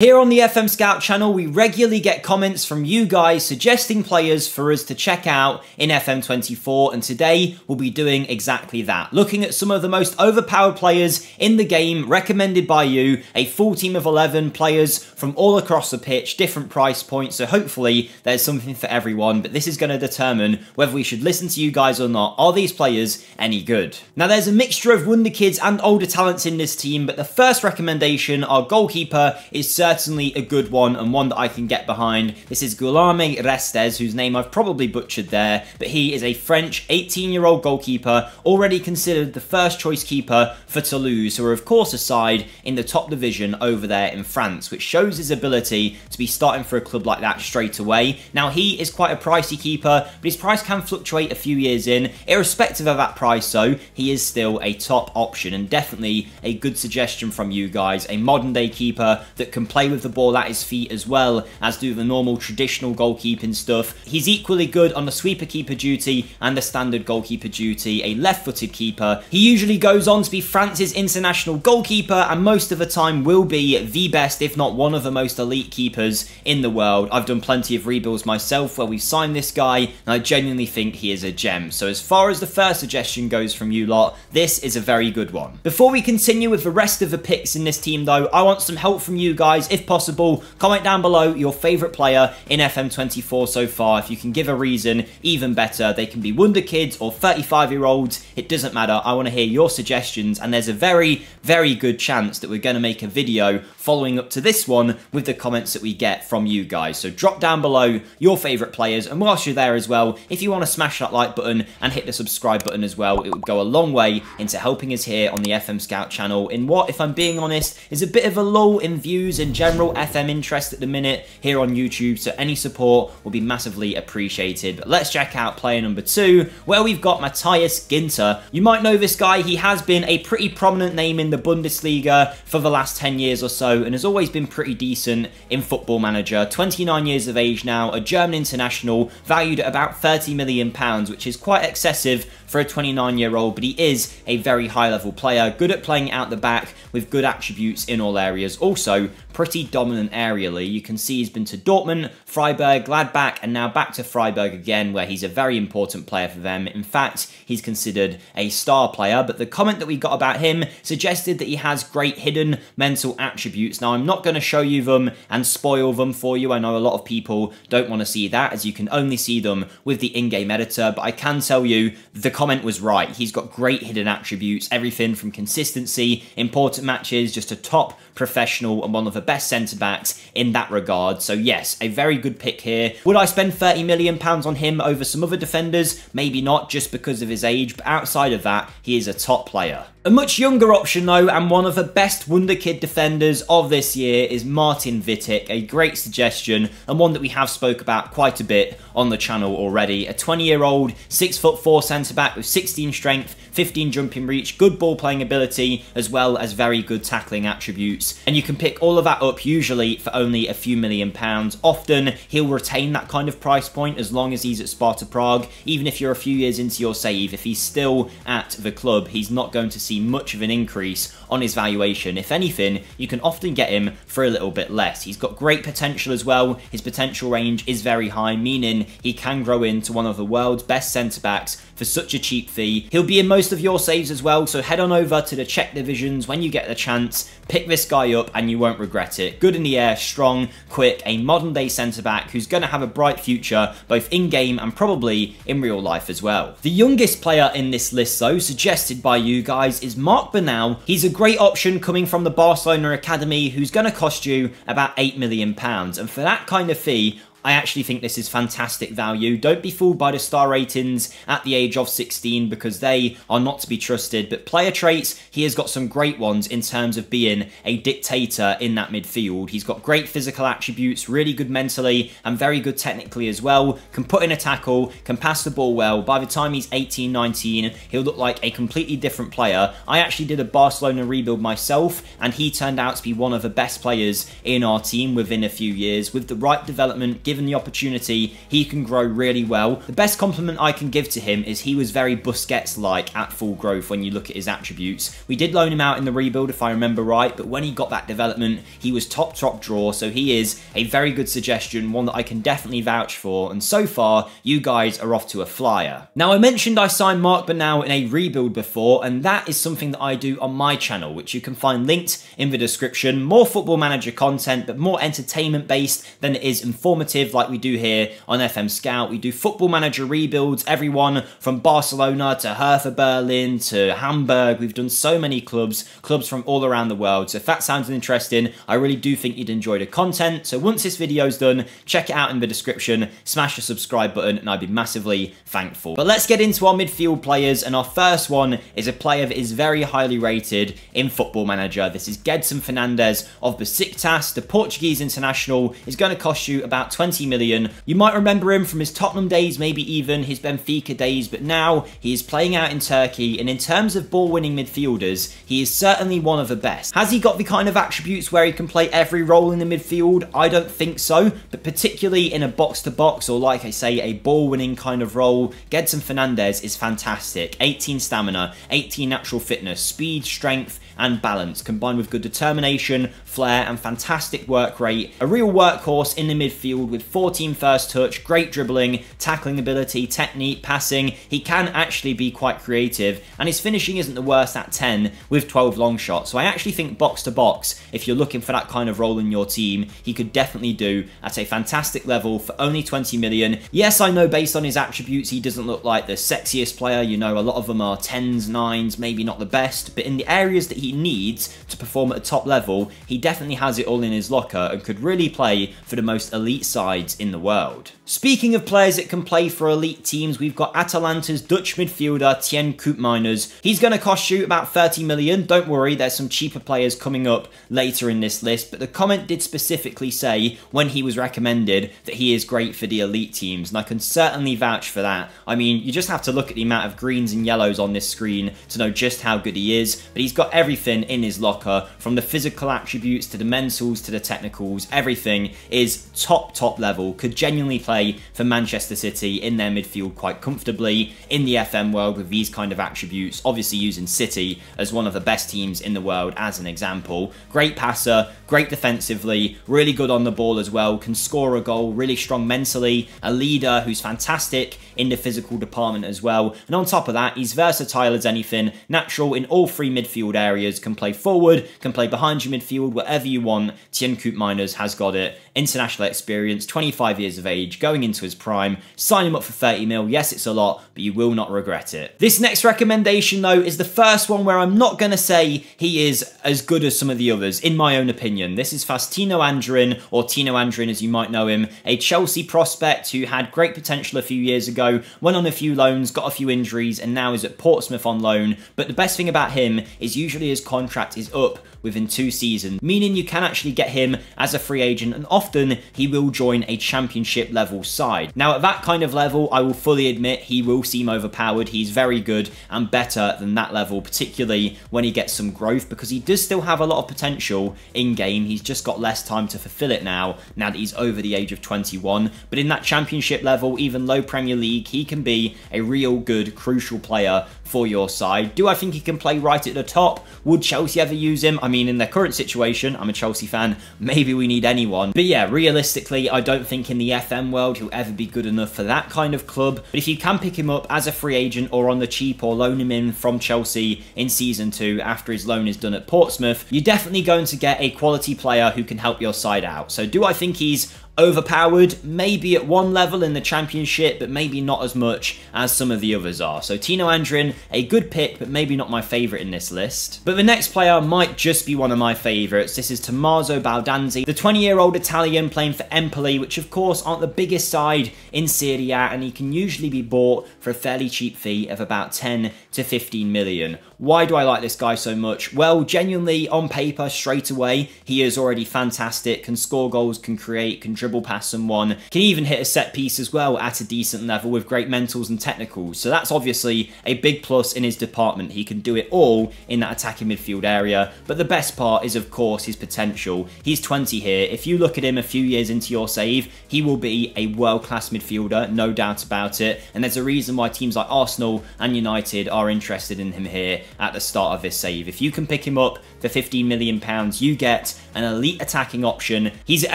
Here on the FM Scout channel, we regularly get comments from you guys suggesting players for us to check out in FM24, and today we'll be doing exactly that. Looking at some of the most overpowered players in the game recommended by you, a full team of 11 players from all across the pitch, different price points, so hopefully there's something for everyone, but this is going to determine whether we should listen to you guys or not. Are these players any good? Now, there's a mixture of wonder kids and older talents in this team, but the first recommendation, our goalkeeper, is certainly certainly a good one and one that I can get behind. This is Guillaume Restes, whose name I've probably butchered there, but he is a French 18-year-old goalkeeper, already considered the first choice keeper for Toulouse, who are of course a side in the top division over there in France, which shows his ability to be starting for a club like that straight away. Now he is quite a pricey keeper, but his price can fluctuate a few years in. Irrespective of that price though, he is still a top option and definitely a good suggestion from you guys. A modern day keeper that can play play with the ball at his feet as well as do the normal traditional goalkeeping stuff. He's equally good on the sweeper keeper duty and the standard goalkeeper duty, a left-footed keeper. He usually goes on to be France's international goalkeeper and most of the time will be the best, if not one of the most elite keepers in the world. I've done plenty of rebuilds myself where we've signed this guy and I genuinely think he is a gem. So as far as the first suggestion goes from you lot, this is a very good one. Before we continue with the rest of the picks in this team though, I want some help from you guys if possible, comment down below your favourite player in FM24 so far. If you can give a reason, even better. They can be Wonder Kids or 35 year olds. It doesn't matter. I want to hear your suggestions. And there's a very, very good chance that we're going to make a video following up to this one with the comments that we get from you guys. So drop down below your favourite players. And whilst you're there as well, if you want to smash that like button and hit the subscribe button as well, it would go a long way into helping us here on the FM Scout channel in what, if I'm being honest, is a bit of a lull in views and general FM interest at the minute here on YouTube, so any support will be massively appreciated. But let's check out player number two, where we've got Matthias Ginter. You might know this guy, he has been a pretty prominent name in the Bundesliga for the last 10 years or so, and has always been pretty decent in Football Manager. 29 years of age now, a German international, valued at about £30 million, which is quite excessive for a 29 year old, but he is a very high level player, good at playing out the back with good attributes in all areas. Also, pretty dominant aerially. You can see he's been to Dortmund, Freiburg, Gladbach, and now back to Freiburg again, where he's a very important player for them. In fact, he's considered a star player, but the comment that we got about him suggested that he has great hidden mental attributes. Now, I'm not going to show you them and spoil them for you. I know a lot of people don't want to see that, as you can only see them with the in-game editor, but I can tell you the comment was right. He's got great hidden attributes, everything from consistency, important matches, just a top professional and one of the best centre backs in that regard. So yes, a very good pick here. Would I spend 30 million pounds on him over some other defenders? Maybe not just because of his age, but outside of that, he is a top player. A much younger option though, and one of the best Wonder Kid defenders of this year is Martin Vitík, a great suggestion, and one that we have spoke about quite a bit on the channel already. A 20 year old, 6 foot 4 centre back with 16 strength, 15 jumping reach, good ball playing ability, as well as very good tackling attributes. And you can pick all of that up usually for only a few million pounds. Often he'll retain that kind of price point as long as he's at Sparta Prague. Even if you're a few years into your save, if he's still at the club, he's not going to see much of an increase on his valuation. If anything, you can often get him for a little bit less. He's got great potential as well. His potential range is very high, meaning he can grow into one of the world's best centre-backs for such a cheap fee. He'll be in most of your saves as well, so head on over to the Czech divisions when you get the chance, pick this guy up and you won't regret it. Good in the air, strong, quick, a modern day centre back who's going to have a bright future both in game and probably in real life as well. The youngest player in this list though, suggested by you guys, is Marc Bernal. He's a great option coming from the Barcelona Academy who's going to cost you about £8 million. And for that kind of fee, I actually think this is fantastic value. Don't be fooled by the star ratings at the age of 16 because they are not to be trusted. But player traits, he has got some great ones in terms of being a dictator in that midfield. He's got great physical attributes, really good mentally, and very good technically as well. Can put in a tackle, can pass the ball well. By the time he's 18, 19, he'll look like a completely different player. I actually did a Barcelona rebuild myself, and he turned out to be one of the best players in our team within a few years. With the right development, given the opportunity, he can grow really well. The best compliment I can give to him is he was very Busquets-like at full growth when you look at his attributes. We did loan him out in the rebuild, if I remember right, but when he got that development, he was top, top draw, so he is a very good suggestion, one that I can definitely vouch for, and so far, you guys are off to a flyer. Now, I mentioned I signed Marc Bernal in a rebuild before, and that is something that I do on my channel, which you can find linked in the description. More Football Manager content, but more entertainment-based than it is informative like we do here on FM Scout. We do Football Manager rebuilds, everyone from Barcelona to Hertha Berlin to Hamburg. We've done so many clubs, clubs from all around the world. So if that sounds interesting, I really do think you'd enjoy the content. So once this video's done, check it out in the description, smash the subscribe button, and I'd be massively thankful. But let's get into our midfield players, and our first one is a player that is very highly rated in Football Manager. This is Gedson Fernandes of Besiktas. The Portuguese international is going to cost you about 20 million. You might remember him from his Tottenham days, maybe even his Benfica days, but now he is playing out in Turkey, and in terms of ball-winning midfielders, he is certainly one of the best. Has he got the kind of attributes where he can play every role in the midfield? I don't think so, but particularly in a box-to-box, -box, or like I say, a ball-winning kind of role, Gedson Fernandes is fantastic. 18 stamina, 18 natural fitness, speed, strength, and balance, combined with good determination, flair, and fantastic work rate. A real workhorse in the midfield with 14 first touch, great dribbling, tackling ability, technique, passing. He can actually be quite creative, and his finishing isn't the worst at 10 with 12 long shots. So I actually think box to box, if you're looking for that kind of role in your team, he could definitely do at a fantastic level for only 20 million. Yes, I know based on his attributes, he doesn't look like the sexiest player. You know, a lot of them are 10s, 9s, maybe not the best, but in the areas that he needs to perform at a top level, he definitely has it all in his locker and could really play for the most elite sides in the world. Speaking of players that can play for elite teams, we've got Atalanta's Dutch midfielder Teun Koopmeiners. He's going to cost you about 30 million. Don't worry, there's some cheaper players coming up later in this list, but the comment did specifically say when he was recommended that he is great for the elite teams, and I can certainly vouch for that. I mean, you just have to look at the amount of greens and yellows on this screen to know just how good he is, but he's got everything in his locker, from the physical attributes to the mentals to the technicals, everything is top, top level, could genuinely play play for Manchester City in their midfield quite comfortably in the FM world with these kind of attributes, obviously using City as one of the best teams in the world as an example. Great passer, great defensively, really good on the ball as well, can score a goal, really strong mentally, a leader who's fantastic in the physical department as well. And on top of that, he's versatile as anything, natural in all three midfield areas, can play forward, can play behind your midfield, whatever you want. Tien Teun Koopmeiners has got it international experience, 25 years of age, going into his prime. Sign him up for 30 mil. Yes, it's a lot, but you will not regret it. This next recommendation, though, is the first one where I'm not going to say he is as good as some of the others, in my own opinion. This is Faustino Anjorin, or Tino Anjorin as you might know him, a Chelsea prospect who had great potential a few years ago, went on a few loans, got a few injuries, and now is at Portsmouth on loan. But the best thing about him is usually his contract is up within two seasons, meaning you can actually get him as a free agent and often he will join a championship level side. Now at that kind of level, I will fully admit he will seem overpowered. He's very good and better than that level, particularly when he gets some growth because he does still have a lot of potential in game. He's just got less time to fulfill it now, now that he's over the age of 21. But in that championship level, even low Premier League, he can be a real good, crucial player for your side. Do I think he can play right at the top? Would Chelsea ever use him? I mean, in their current situation, I'm a Chelsea fan, maybe we need anyone. But yeah, realistically, I don't think in the FM world he'll ever be good enough for that kind of club. But if you can pick him up as a free agent or on the cheap or loan him in from Chelsea in Season 2 after his loan is done at Portsmouth, you're definitely going to get a quality player who can help your side out. So do I think he's overpowered, maybe at one level in the championship, but maybe not as much as some of the others are. So Tino Anjorin, a good pick, but maybe not my favourite in this list. But the next player might just be one of my favourites. This is Tommaso Baldanzi, the 20-year-old Italian playing for Empoli, which of course aren't the biggest side in Serie A, and he can usually be bought for a fairly cheap fee of about 10 to 15 million. Why do I like this guy so much? Well, genuinely, on paper, straight away, he is already fantastic, can score goals, can create, can dribble past someone, can even hit a set piece as well at a decent level with great mentals and technicals. So that's obviously a big plus in his department. He can do it all in that attacking midfield area. But the best part is, of course, his potential. He's 20 here. If you look at him a few years into your save, he will be a world-class midfielder, no doubt about it. And there's a reason why teams like Arsenal and United are interested in him here at the start of this save. If you can pick him up for 15 million pounds, you get an elite attacking option. He's at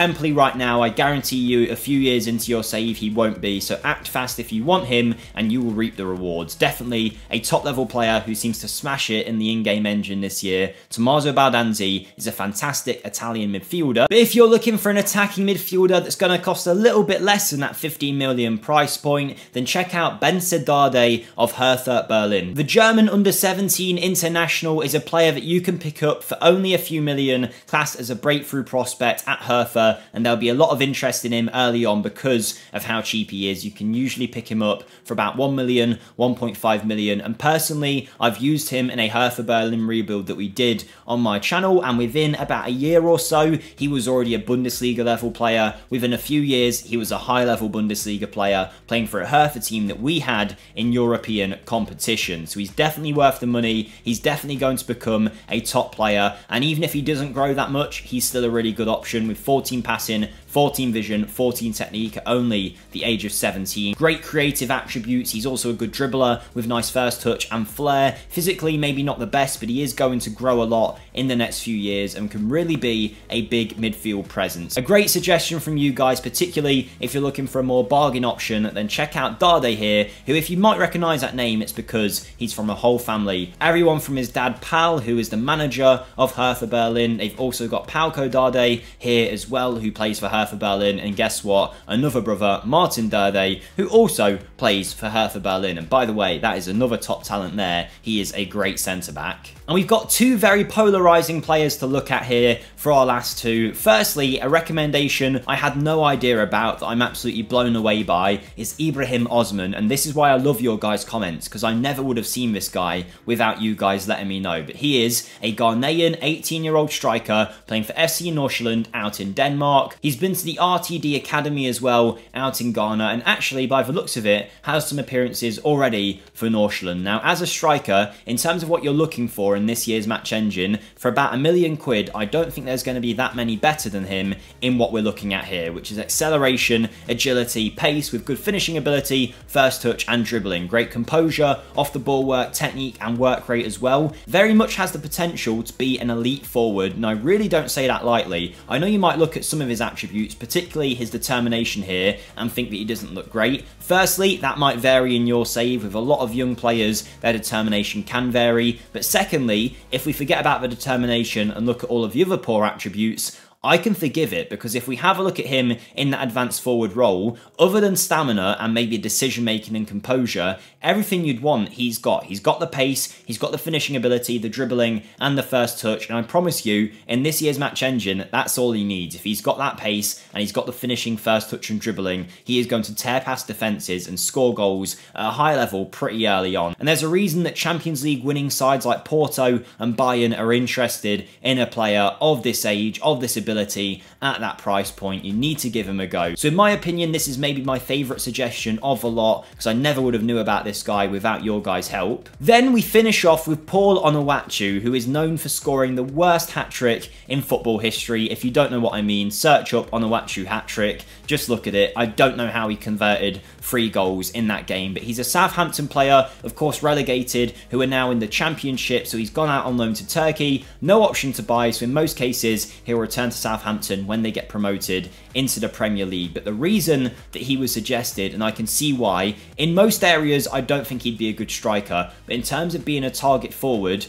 Empoli right now. I guarantee you a few years into your save, he won't be. So act fast if you want him and you will reap the rewards. Definitely a top level player who seems to smash it in the in-game engine this year. Tommaso Baldanzi is a fantastic Italian midfielder. But if you're looking for an attacking midfielder that's going to cost a little bit less than that 15 million price point, then check out Bence Dárdai of Hertha Berlin. The German under 17 international is a player that you can pick up for only a few million, classed as a breakthrough prospect at Hertha, and there'll be a lot of interest in him early on because of how cheap he is. You can usually pick him up for about 1 million, 1.5 million, and personally, I've used him in a Hertha Berlin rebuild that we did on my channel, and within about a year or so, he was already a Bundesliga level player. Within a few years, he was a high level Bundesliga player, playing for a Hertha team that we had in European competition. So he's definitely worth the money. He's definitely going to become a top player. And even if he doesn't grow that much, he's still a really good option with 14 passing, 14 vision, 14 technique only the age of 17. Great creative attributes. He's also a good dribbler with nice first touch and flair. Physically, maybe not the best, but he is going to grow a lot in the next few years and can really be a big midfield presence. A great suggestion from you guys, particularly if you're looking for a more bargain option, then check out Dárdai, who if you might recognise that name, it's because he's from a whole family. Everyone from his dad Pal, who is the manager of Hertha Berlin. They've also got Palko Dade here as well, who plays for Hertha Hertha Berlin, and guess what? Another brother, Martin Dárdai, who also plays for Hertha Berlin. And by the way, that is another top talent there. He is a great centre back. And we've got two very polarising players to look at here for our last two. Firstly, a recommendation I had no idea about that I'm absolutely blown away by is Ibrahim Osman. And this is why I love your guys' comments, because I never would have seen this guy without you guys letting me know. But he is a Ghanaian 18-year-old striker playing for FC Nordsjælland out in Denmark. He's been to the RTD Academy as well out in Ghana, and actually, by the looks of it, has some appearances already for Nordsjælland. Now, as a striker, in terms of what you're looking for, in this year's match engine for about a million quid. I don't think there's going to be that many better than him in what we're looking at here, which is acceleration, agility, pace with good finishing ability, first touch and dribbling. Great composure, off the ball work, technique and work rate as well. Very much has the potential to be an elite forward, and I really don't say that lightly. I know you might look at some of his attributes, particularly his determination here, and think that he doesn't look great. Firstly, that might vary in your save with a lot of young players, their determination can vary, but secondly, Secondly, if we forget about the determination and look at all of the other poor attributes, I can forgive it because if we have a look at him in that advanced forward role, other than stamina and maybe decision making and composure, everything you'd want he's got. He's got the pace, he's got the finishing ability, the dribbling, and the first touch. And I promise you, in this year's match engine, that's all he needs. If he's got that pace and he's got the finishing first touch and dribbling, he is going to tear past defences and score goals at a high level pretty early on. And there's a reason that Champions League winning sides like Porto and Bayern are interested in a player of this age, of this ability at that price point. You need to give him a go. So in my opinion, this is maybe my favourite suggestion of a lot because I never would have knew about this guy without your guys' help. Then we finish off with Paul Onuachu, who is known for scoring the worst hat-trick in football history. If you don't know what I mean, search up Onuachu hat-trick. Just look at it. I don't know how he converted three goals in that game, but he's a Southampton player, of course relegated, who are now in the Championship, so he's gone out on loan to Turkey. No option to buy, so in most cases, he'll return to Southampton when they get promoted into the Premier League. But the reason that he was suggested, and I can see why, in most areas I don't think he'd be a good striker, but in terms of being a target forward,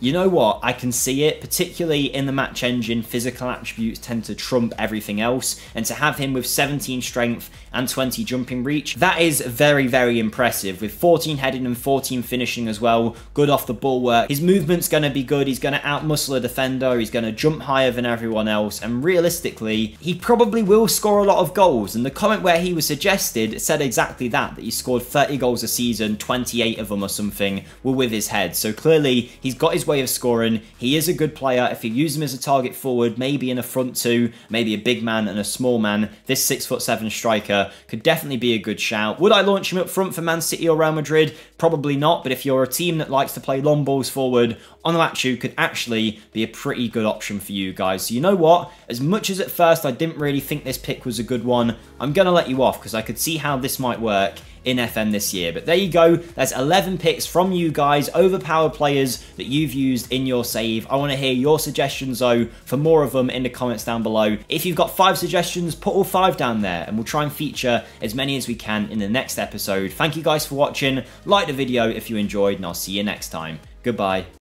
you know what? I can see it, particularly in the match engine, physical attributes tend to trump everything else, and to have him with 17 strength and 20 jumping reach, that is very, very impressive, with 14 heading and 14 finishing as well, good off the ball work. His movement's going to be good, he's going to outmuscle a defender, he's going to jump higher than everyone else, and realistically, he probably will score a lot of goals, and the comment where he was suggested said exactly that, that he scored 30 goals a season, 28 of them or something were with his head, so clearly he's got his way of scoring. He is a good player. If you use him as a target forward, maybe in a front two, maybe a big man and a small man, this six foot seven striker could definitely be a good shout. Would I launch him up front for Man City or Real Madrid? Probably not, but if you're a team that likes to play long balls forward, Onuachu could actually be a pretty good option for you guys. So you know what? As much as at first I didn't really think this pick was a good one, I'm going to let you off because I could see how this might work in FM this year. But there you go. There's 11 picks from you guys, overpowered players that you've used in your save. I want to hear your suggestions though for more of them in the comments down below. If you've got five suggestions, put all five down there and we'll try and feature as many as we can in the next episode. Thank you guys for watching. Like the video if you enjoyed and I'll see you next time. Goodbye.